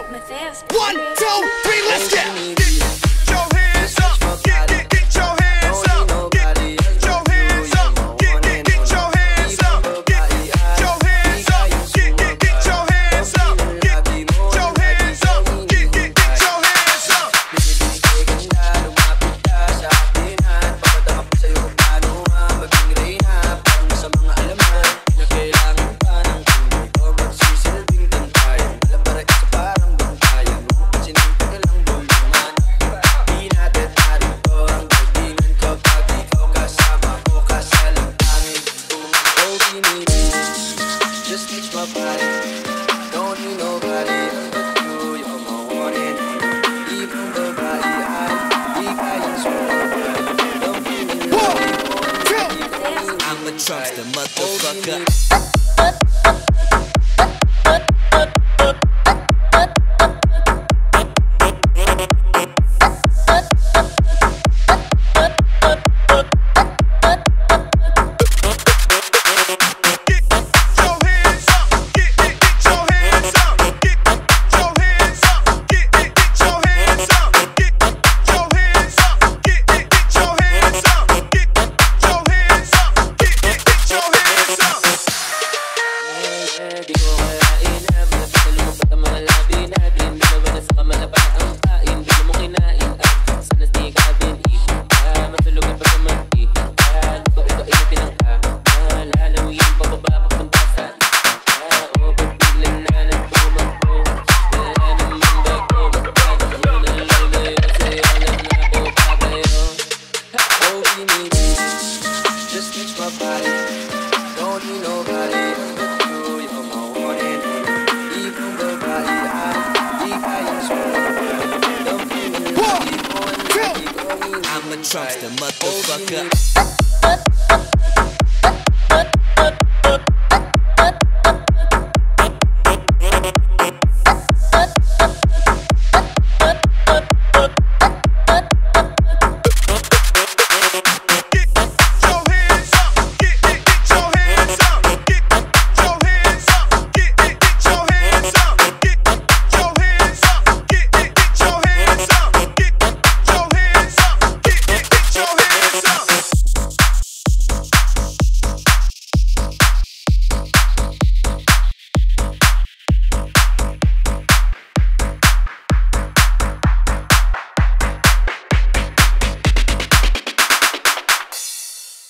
One, two, three, let's get. Trump's the motherfucker. I'm a Trumpster motherfucker.